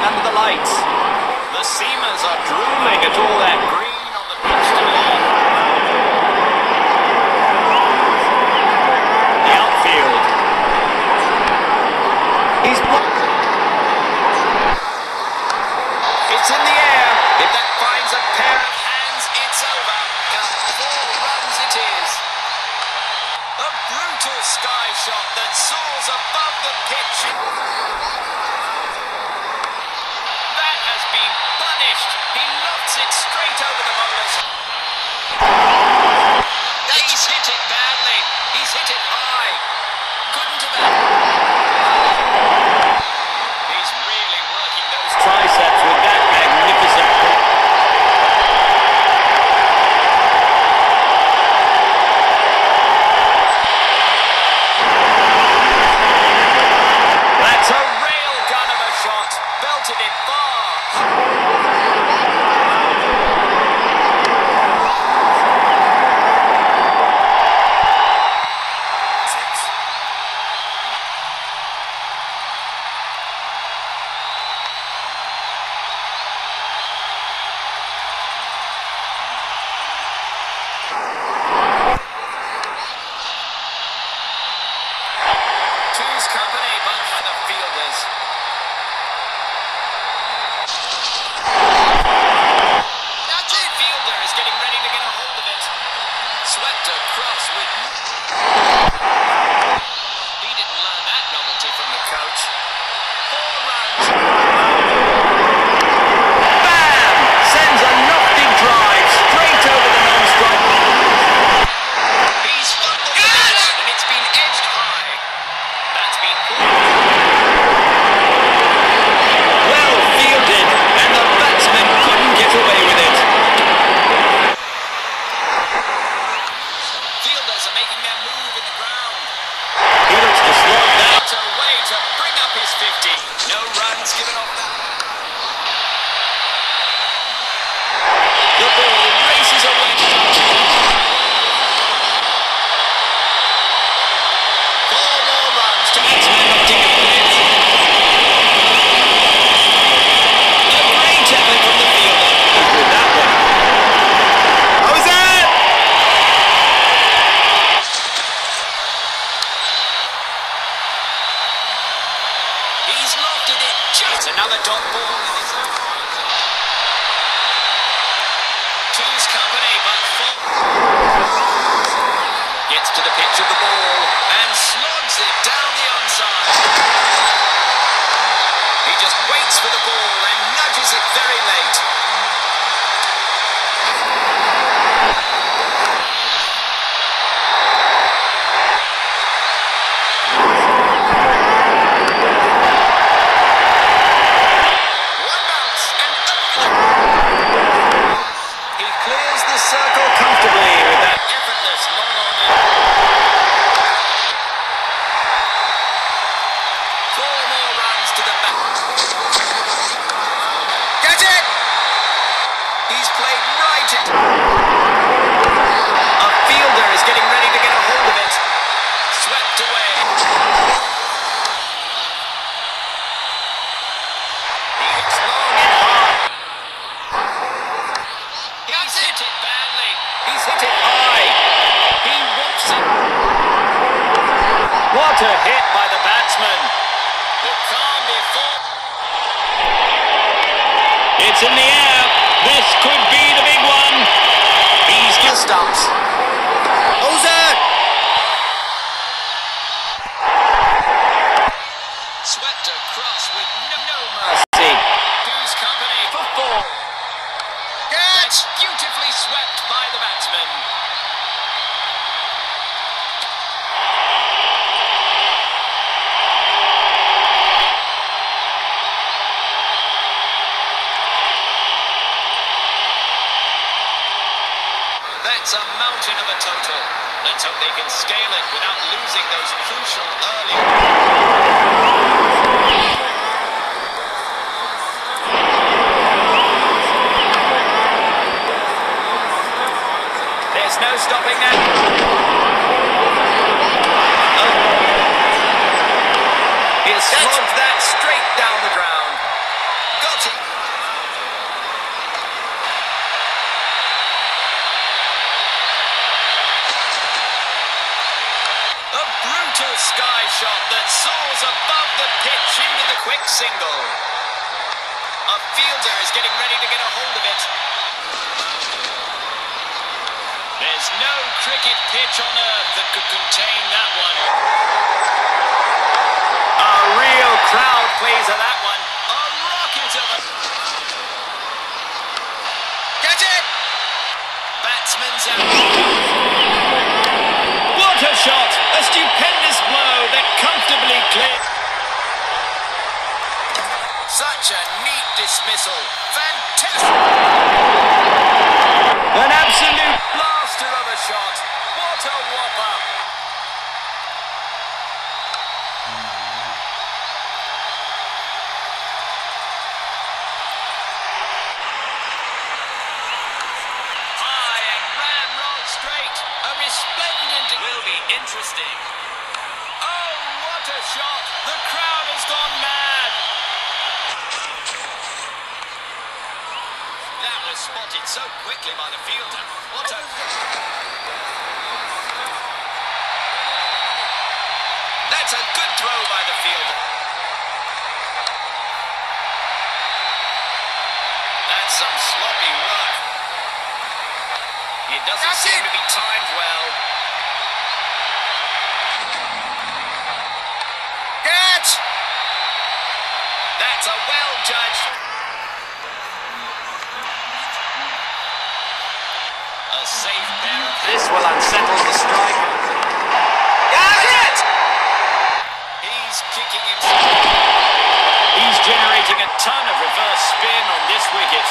under the lights. The Seamers are drooling at all that green on the pitch today. The outfield. He's blocked. It's in the air. If that finds a pair of hands, it's over. Four runs it is. A brutal sky shot that soars above the pitch. Two's company, but the fielders. That's it. Fielder is getting ready to get a hold of it. Swept across with. He didn't learn that novelty from the coach. Four runs. Bam! Sends a lofty drive straight over the non-strike. He's fumbled the bat and it's been edged high. That's been well fielded, and the batsman couldn't get away with it. Fielders are making their move in the ground. He looks to slot that. What a way to bring up his 50. No runs given off that. The ball races away. Four more runs to batsman Nottingham wins. A great effort from the fielder. With that one. How was that? He's lofted it just another dot ball in his Two's company, but four. Gets to the pitch of the ball and slogs it down the onside. He just waits for the ball and nudges it very late. One bounce and he clears the circle comfortably with that effortless Four more runs to the back. Get it! He's played right it. A fielder is getting ready to get a hold of it. Swept away. He hits long and hard. He's hit it badly. He's hit it high. He whoops it. What a hit by the batsman. The calm before. It's in the air. This could be the big one. He's got stumps. Ozer! Swept across with no, no mercy. Who's company for four? That's beautifully swept by the batsman. That's a mountain of a total. Let's hope they can scale it without losing those crucial early. There's no stopping that. Oh. He has that straight down the ground. Leg single. A fielder is getting ready to get a hold of it. There's no cricket pitch on earth that could contain that one. A real crowd pleaser, that one. A rocket of a... Get it! Batsman's out. What a shot! A stupendous blow that comfortably cleared. Such a neat dismissal. Fantastic! An absolute blaster of a shot. What a whopper! High and ran rolled straight. A resplendent. Will be interesting. Oh, what a shot! The crowd has gone mad. That was spotted so quickly by the fielder. What a... That's a good throw by the fielder. That's some sloppy work. It doesn't That's seem it. to be timed will unsettle the striker. Got it! He's kicking himself. He's generating a ton of reverse spin on this wicket.